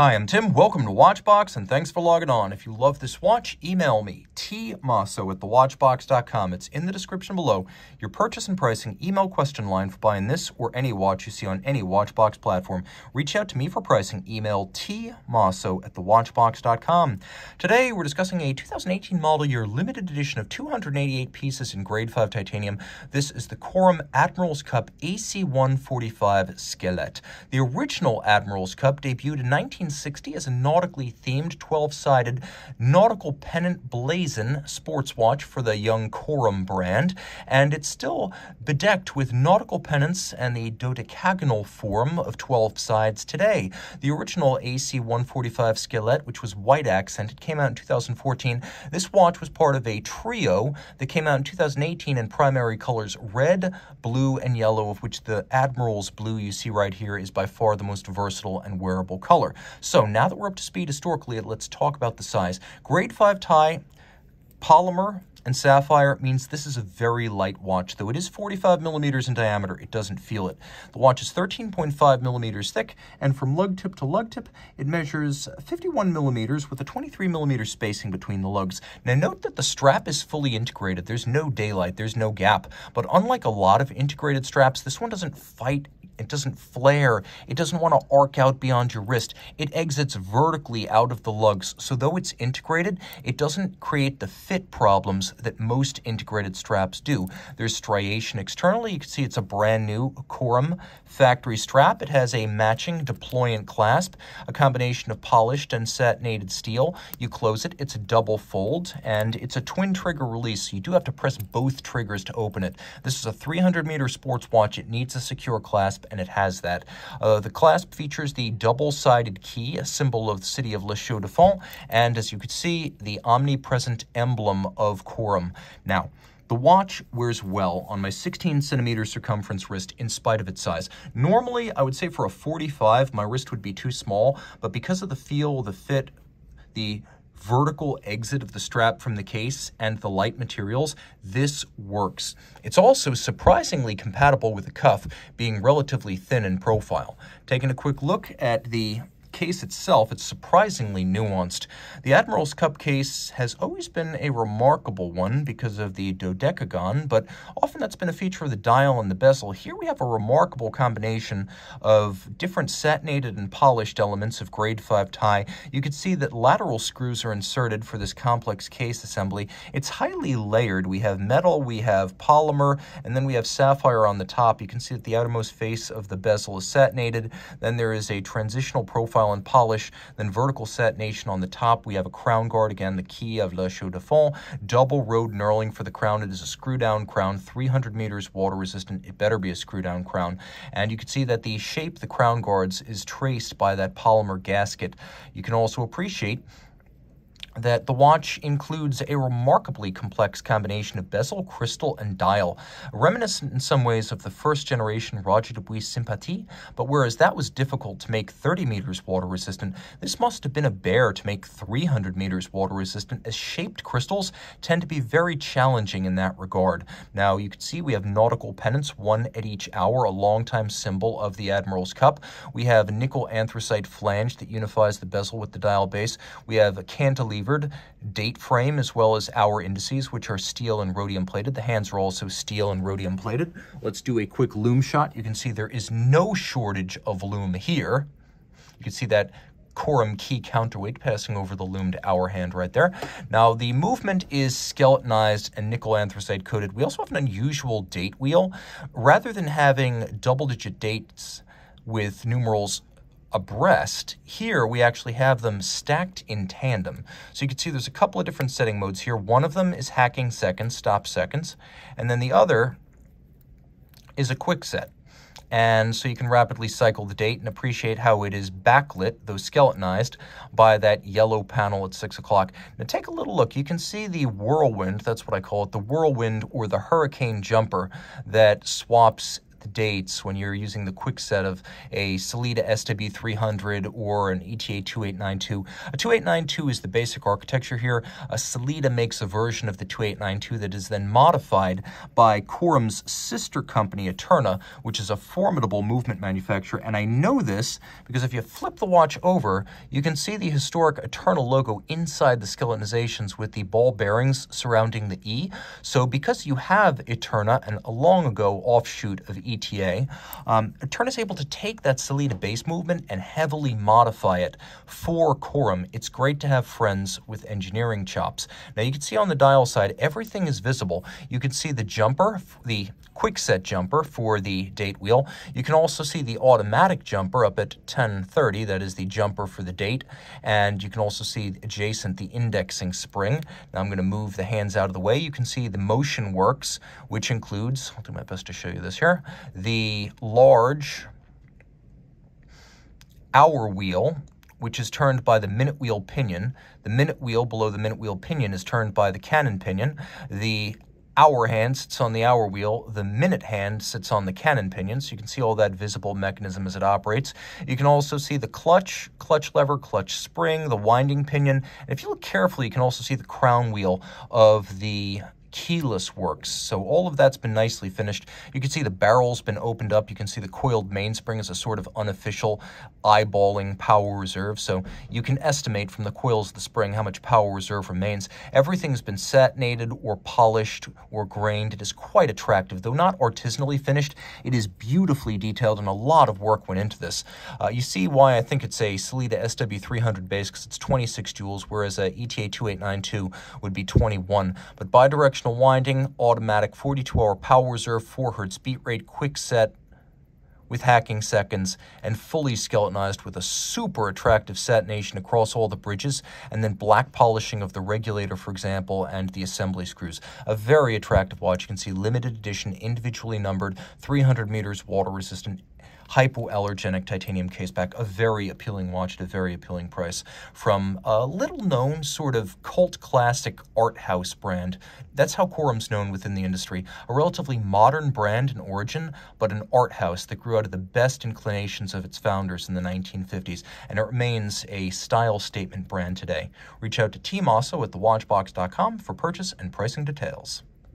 Hi, I'm Tim. Welcome to Watchbox, and thanks for logging on. If you love this watch, email me, tmosso at thewatchbox.com. It's in the description below. Your purchase and pricing email question line for buying this or any watch you see on any Watchbox platform. Reach out to me for pricing. Email tmosso at thewatchbox.com. Today, we're discussing a 2018 model year limited edition of 288 pieces in grade 5 titanium. This is the Corum Admiral's Cup AC145 Squelette. The original Admiral's Cup debuted in 19 1960 as a nautically themed 12 sided nautical pennant blazon sports watch for the young Corum brand, and it's still bedecked with nautical pennants and the dodecagonal form of 12 sides today. The original AC 145 Squelette, which was white accented, came out in 2014. This watch was part of a trio that came out in 2018 in primary colors red, blue, and yellow, of which the Admiral's blue you see right here is by far the most versatile and wearable color. So now that we're up to speed historically, let's talk about the size. Grade 5 tie, polymer, and sapphire means this is a very light watch. Though it is 45 millimeters in diameter, it doesn't feel it. The watch is 13.5 millimeters thick, and from lug tip to lug tip, it measures 51 millimeters with a 23 millimeter spacing between the lugs. Now note that the strap is fully integrated. There's no daylight, there's no gap. But unlike a lot of integrated straps, this one doesn't fight it doesn't flare. It doesn't want to arc out beyond your wrist. It exits vertically out of the lugs. So though it's integrated, it doesn't create the fit problems that most integrated straps do. There's striation externally. You can see it's a brand new Corum factory strap. It has a matching deployant clasp, a combination of polished and satinated steel. You close it, it's a double fold, and it's a twin trigger release. So you do have to press both triggers to open it. This is a 300 meter sports watch. It needs a secure clasp and it has that. Uh, the clasp features the double-sided key, a symbol of the city of Le Chaux de Fonds, and as you can see, the omnipresent emblem of Corum. Now, the watch wears well on my 16 centimeter circumference wrist in spite of its size. Normally, I would say for a 45, my wrist would be too small, but because of the feel, the fit, the vertical exit of the strap from the case and the light materials, this works. It's also surprisingly compatible with the cuff, being relatively thin in profile. Taking a quick look at the case itself, it's surprisingly nuanced. The Admiral's Cup case has always been a remarkable one because of the dodecagon, but often that's been a feature of the dial and the bezel. Here we have a remarkable combination of different satinated and polished elements of grade 5 tie. You can see that lateral screws are inserted for this complex case assembly. It's highly layered. We have metal, we have polymer, and then we have sapphire on the top. You can see that the outermost face of the bezel is satinated. Then there is a transitional profile profile and polish. Then vertical set satination on the top. We have a crown guard, again, the key of Le Chaux de Fonds. Double road knurling for the crown. It is a screw-down crown, 300 meters water resistant. It better be a screw-down crown. And you can see that the shape the crown guards is traced by that polymer gasket. You can also appreciate that the watch includes a remarkably complex combination of bezel, crystal, and dial, reminiscent in some ways of the first generation Roger Dubuis Sympathie, but whereas that was difficult to make 30 meters water resistant, this must have been a bear to make 300 meters water resistant, as shaped crystals tend to be very challenging in that regard. Now, you can see we have nautical pennants, one at each hour, a longtime symbol of the Admiral's Cup. We have a nickel anthracite flange that unifies the bezel with the dial base. We have a cantilever date frame as well as hour indices, which are steel and rhodium plated. The hands are also steel and rhodium plated. Let's do a quick lume shot. You can see there is no shortage of lume here. You can see that Corum key counterweight passing over the lumed hour hand right there. Now, the movement is skeletonized and nickel anthracite coated. We also have an unusual date wheel. Rather than having double-digit dates with numerals abreast, here we actually have them stacked in tandem. So you can see there's a couple of different setting modes here. One of them is hacking seconds, stop seconds, and then the other is a quick set. And so you can rapidly cycle the date and appreciate how it is backlit, though skeletonized, by that yellow panel at 6 o'clock. Now take a little look. You can see the whirlwind, that's what I call it, the whirlwind or the hurricane jumper that swaps dates when you're using the quick set of a Sellita SW300 or an ETA 2892. A 2892 is the basic architecture here. A Sellita makes a version of the 2892 that is then modified by Corum's sister company, Eterna, which is a formidable movement manufacturer. And I know this because if you flip the watch over, you can see the historic Eterna logo inside the skeletonizations with the ball bearings surrounding the E. So because you have Eterna and a long ago offshoot of ETA, um, Eterna is able to take that Sellita base movement and heavily modify it for Corum. It's great to have friends with engineering chops. Now you can see on the dial side, everything is visible. You can see the jumper, the quick set jumper for the date wheel. You can also see the automatic jumper up at 1030, that is the jumper for the date. And you can also see adjacent the indexing spring. Now I'm going to move the hands out of the way. You can see the motion works, which includes, I'll do my best to show you this here, the large hour wheel which is turned by the minute wheel pinion. The minute wheel below the minute wheel pinion is turned by the cannon pinion. The hour hand sits on the hour wheel. The minute hand sits on the cannon pinion, so you can see all that visible mechanism as it operates. You can also see the clutch, clutch lever, clutch spring, the winding pinion. And if you look carefully, you can also see the crown wheel of the keyless works. So all of that's been nicely finished. You can see the barrel's been opened up. You can see the coiled mainspring is a sort of unofficial eyeballing power reserve. So you can estimate from the coils of the spring how much power reserve remains. Everything's been satinated or polished or grained. It is quite attractive. Though not artisanally finished, it is beautifully detailed and a lot of work went into this. Uh, you see why I think it's a Sellita SW300 base because it's 26 jewels, whereas a ETA 2892 would be 21. But bidirectional winding, automatic 42-hour power reserve, 4 hertz beat rate, quick set with hacking seconds, and fully skeletonized with a super attractive satination across all the bridges, and then black polishing of the regulator, for example, and the assembly screws. A very attractive watch. You can see limited edition, individually numbered, 300 meters water resistant, hypoallergenic titanium caseback, a very appealing watch at a very appealing price from a little known sort of cult classic art house brand. That's how Corum's known within the industry. A relatively modern brand in origin, but an art house that grew out of the best inclinations of its founders in the 1950s, and it remains a style statement brand today. Reach out to T. Mosso at thewatchbox.com for purchase and pricing details.